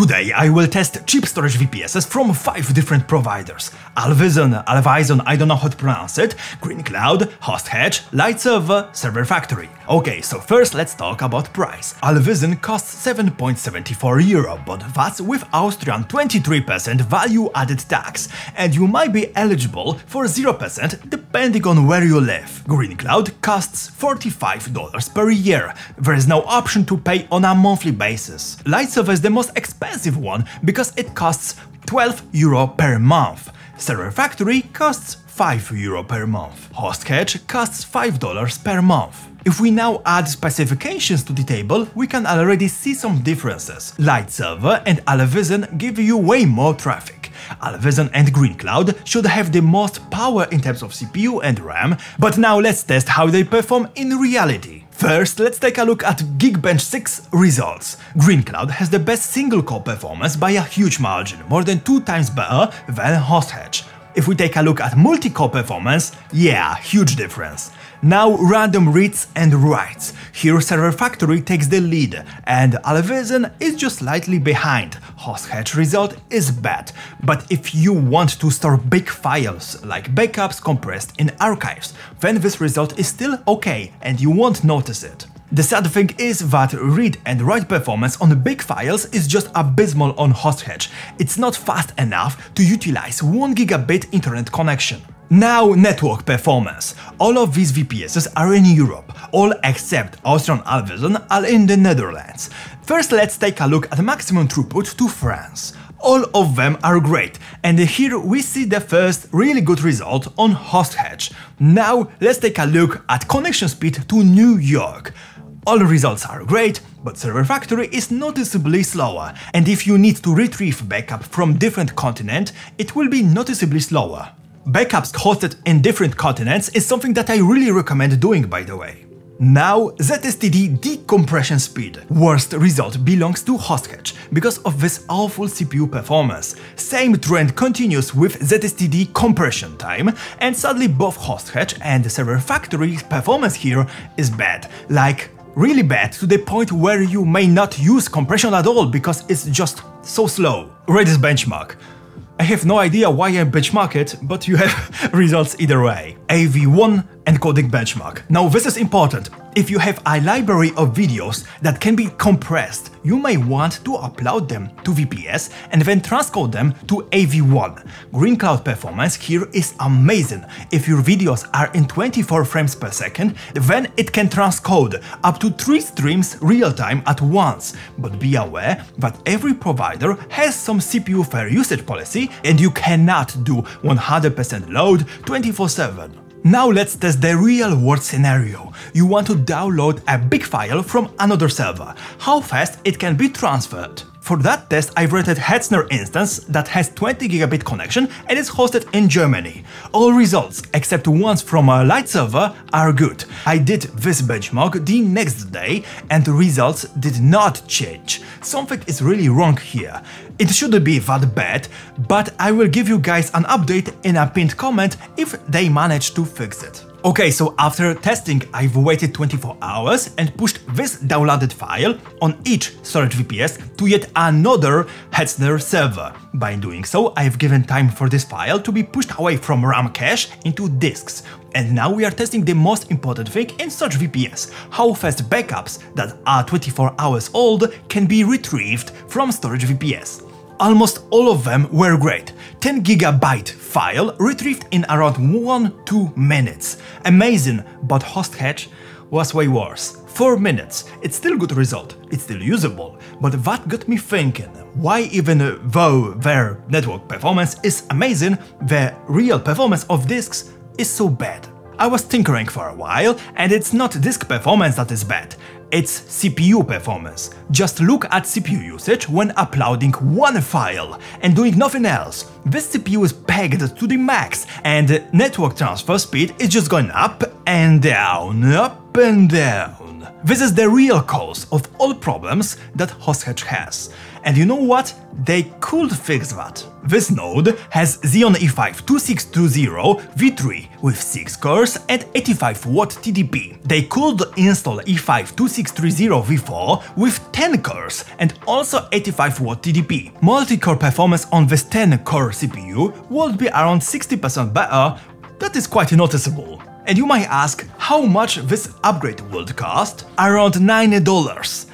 Today I will test cheap storage VPSs from 5 different providers. Alwyzon, I don't know how to pronounce it, GreenCloud, Hosthatch, LiteServer, Server Factory. Okay, so first let's talk about price. Alwyzon costs 7.74 euro, but that's with Austrian 23% value added tax, and you might be eligible for 0% depending on where you live. Green Cloud costs $45 per year. There is no option to pay on a monthly basis. LiteServer is the most expensive one because it costs 12 euro per month. Server Factory costs 5 euro per month. Hosthatch costs $5 per month. If we now add specifications to the table, we can already see some differences. LiteServer and Alwyzon give you way more traffic. Alwyzon and GreenCloud should have the most power in terms of CPU and RAM, but now let's test how they perform in reality. First, let's take a look at Geekbench 6 results. GreenCloud has the best single-core performance by a huge margin, more than 2 times better than Hosthatch. If we take a look at multi-core performance, yeah, huge difference. Now random reads and writes. Here Server Factory takes the lead, and Alwyzon is just slightly behind. Hosthatch result is bad, but if you want to store big files, like backups compressed in archives, then this result is still okay and you won't notice it. The sad thing is that read and write performance on big files is just abysmal on Hosthatch. It's not fast enough to utilize 1 gigabit internet connection. Now network performance. All of these VPSs are in Europe, all except Austrian Alwyzon are in the Netherlands. First let's take a look at maximum throughput to France. All of them are great, and here we see the first really good result on Hosthatch. Now let's take a look at connection speed to New York. All results are great, but Server Factory is noticeably slower, and if you need to retrieve backup from different continent, it will be noticeably slower. Backups hosted in different continents is something that I really recommend doing by the way. Now, ZSTD decompression speed. Worst result belongs to Hosthatch because of this awful CPU performance. Same trend continues with ZSTD compression time, and sadly both Hosthatch and Server Factory's performance here is bad, like really bad to the point where you may not use compression at all because it's just so slow. Rate this benchmark. I have no idea why I benchmark it, but you have results either way. AV1 encoding benchmark. Now this is important. If you have a library of videos that can be compressed, you may want to upload them to VPS and then transcode them to AV1. Green Cloud performance here is amazing. If your videos are in 24 frames per second, then it can transcode up to 3 streams real-time at once. But be aware that every provider has some CPU fair usage policy and you cannot do 100% load 24-7. Now let's test the real world scenario. You want to download a big file from another server. How fast it can be transferred? For that test I've rented Hetzner instance that has 20 gigabit connection and is hosted in Germany. All results, except ones from a LiteServer, are good. I did this benchmark the next day and the results did not change. Something is really wrong here. It shouldn't be that bad, but I will give you guys an update in a pinned comment if they manage to fix it. Okay, so after testing, I've waited 24 hours and pushed this downloaded file on each storage VPS to yet another Hetzner server. By doing so, I've given time for this file to be pushed away from RAM cache into disks. And now we are testing the most important thing in such VPS, how fast backups that are 24 hours old can be retrieved from storage VPS. Almost all of them were great. 10 gigabyte file retrieved in around 1-2 minutes. Amazing, but Hosthatch was way worse. 4 minutes. It's still good result, it's still usable, but that got me thinking, why even though their network performance is amazing, the real performance of disks is so bad? I was tinkering for a while, and it's not disk performance that is bad, it's CPU performance. Just look at CPU usage when uploading one file and doing nothing else. This CPU is pegged to the max and network transfer speed is just going up and down, up and down. This is the real cause of all problems that Hosthatch has. And you know what? They could fix that. This node has Xeon E5 2620 V3 with 6 cores and 85 watt TDP. They could install E5 2630 V4 with 10 cores and also 85 watt TDP. Multi-core performance on this 10 core CPU would be around 60% better, that is quite noticeable. And you might ask how much this upgrade would cost? Around $9.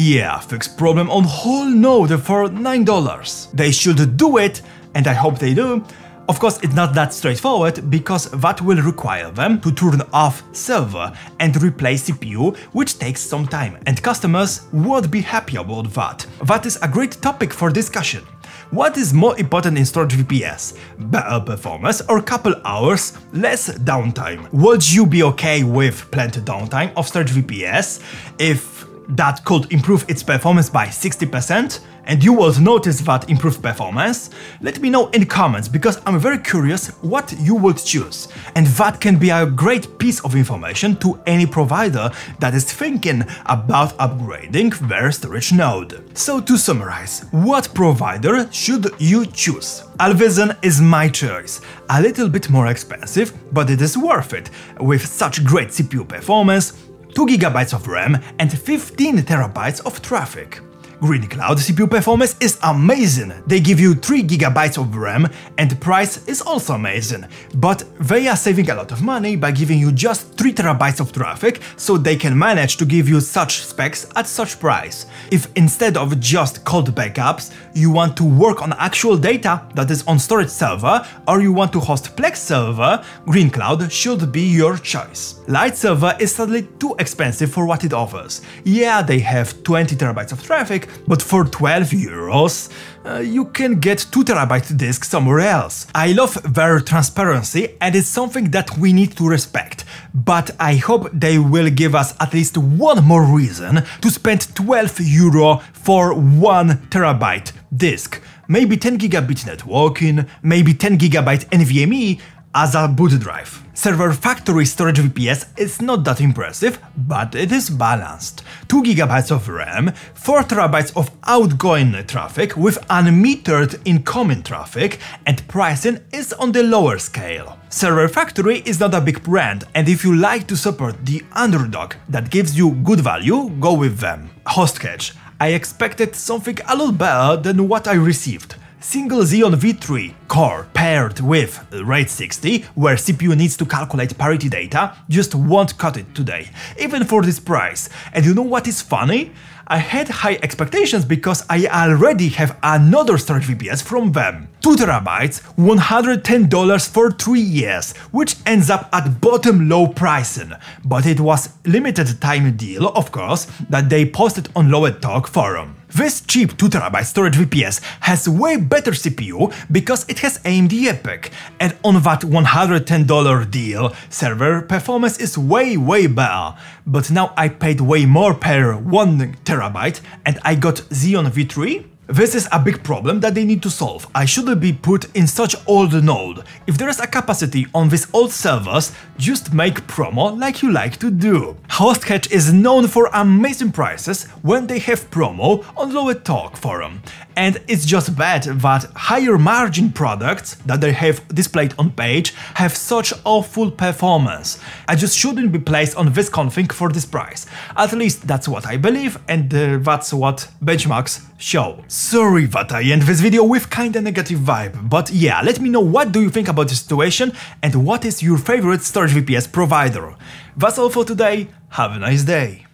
Yeah, fix problem on whole node for $9. They should do it, and I hope they do. Of course, it's not that straightforward, because that will require them to turn off server and replace CPU, which takes some time, and customers won't be happy about that. That is a great topic for discussion. What is more important in storage VPS? Better performance or couple hours less downtime? Would you be okay with plenty downtime of storage VPS if that could improve its performance by 60%? and you will notice that improved performance? Let me know in the comments because I'm very curious what you would choose. And that can be a great piece of information to any provider that is thinking about upgrading their storage node. So to summarize, what provider should you choose? Alwyzon is my choice. A little bit more expensive, but it is worth it, with such great CPU performance, 2GB of RAM and 15TB of traffic. Green Cloud CPU performance is amazing, they give you 3GB of RAM and the price is also amazing, but they are saving a lot of money by giving you just 3TB of traffic, so they can manage to give you such specs at such price. If instead of just cold backups, you want to work on actual data that is on storage server, or you want to host Plex server, Green Cloud should be your choice. LiteServer is sadly too expensive for what it offers. Yeah, they have 20TB of traffic, but for 12 euros, uh, you can get 2TB disk somewhere else. I love their transparency and it's something that we need to respect, but I hope they will give us at least one more reason to spend 12 euro for 1TB disk. Maybe 10 gigabit networking, maybe 10 gigabyte NVMe, as a boot drive. Server factory storage VPS is not that impressive, but it is balanced. 2GB of RAM, 4TB of outgoing traffic with unmetered incoming traffic, and pricing is on the lower scale. Server Factory is not a big brand, and if you like to support the underdog that gives you good value, go with them. Hosthatch. I expected something a little better than what I received single Xeon V3 core paired with RAID 60, where CPU needs to calculate parity data, just won't cut it today, even for this price. And you know what is funny? I had high expectations because I already have another storage VPS from them. 2TB, $110 for 3 years, which ends up at bottom low pricing, but it was limited time deal of course that they posted on LowEndTalk forum. This cheap 2TB storage VPS has way better CPU because it has AMD EPYC, and on that $110 deal, server performance is way way better. But now I paid way more per 1TB and I got Xeon V3 this is a big problem that they need to solve. I shouldn't be put in such old node. If there is a capacity on these old servers, just make promo like you like to do. Hosthatch is known for amazing prices when they have promo on LowEndTalk forum. And it's just bad that higher margin products that they have displayed on page have such awful performance. I just shouldn't be placed on this config for this price. At least that's what I believe and uh, that's what benchmarks show. Sorry that I end this video with kinda negative vibe, but yeah, let me know what do you think about the situation and what is your favorite storage VPS provider. That's all for today, have a nice day.